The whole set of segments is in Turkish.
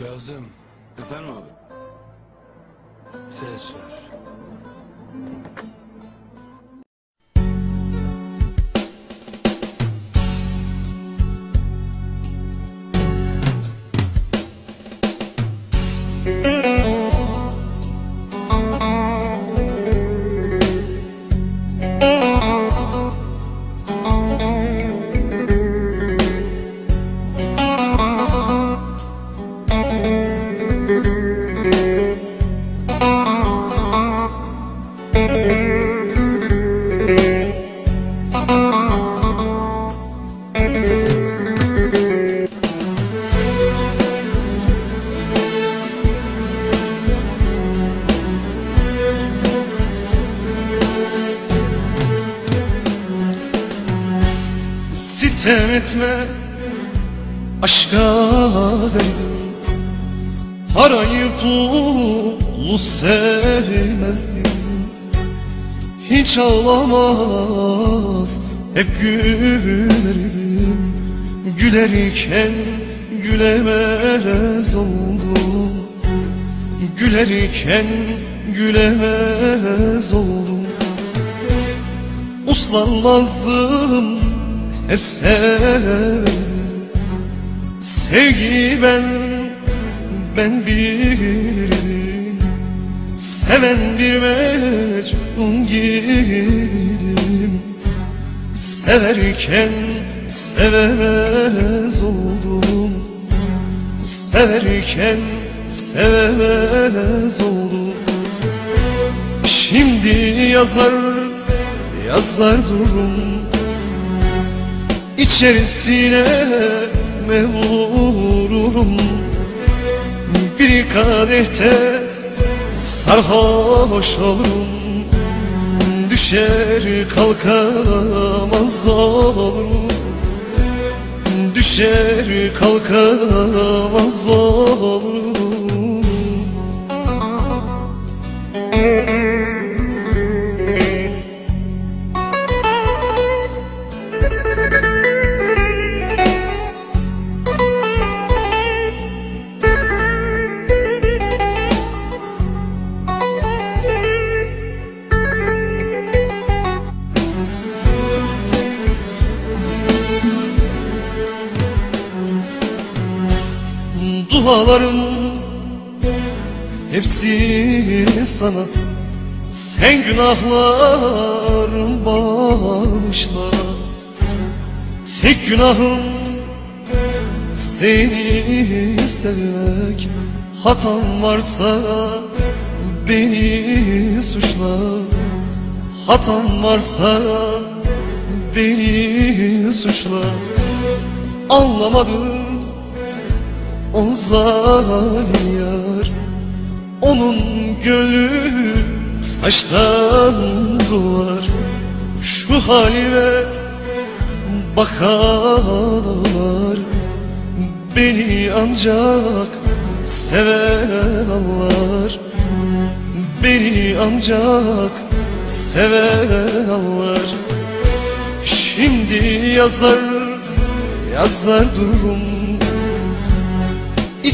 Kazım Efendim abi? ses ver. Sitem etme aşka derdim Parayı pulu sevmezdim. Hiç ağlamaz hep gülerdim. Gülerken gülemez oldum. Gülerken gülemez oldum. Uslanmazdım hep sevdim Sevgi ben, ben bilirdim Seven bir mecnun gibiydim Severken sevemez oldum. Severken sevemez oldum. Şimdi yazar, yazar durum İçerisine me vururum? Bir kadehte sarhoş olurum. Düşer kalkamaz olurum. Düşer kalkamaz olurum Dualarım hepsi sana. Sen günahlarım bağışla. Tek günahım seni sevmek. Hatam varsa beni suçla. Hatam varsa beni suçla. Anlamadım o zalim yar Onun gölü saçtan duvar. Şu halime bakanlar Beni ancak seven anlar. Beni ancak seven anlar. Şimdi yazar yazar durum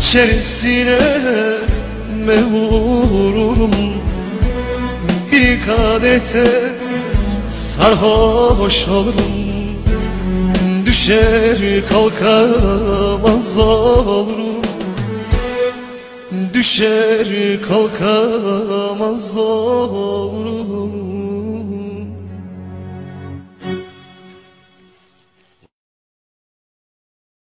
İçerisine me vururum? Bir kadete sarhoş olurum. Düşer kalkamaz olurum. Düşer kalkamaz olurum